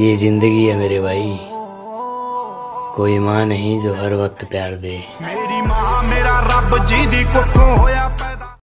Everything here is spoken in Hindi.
ये ज़िंदगी है मेरे भाई। कोई माँ नहीं जो हर वक्त प्यार दे। मेरी माँ, मेरा रब जी दी कुखों